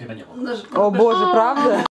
никогда не было. О боже, правда? А,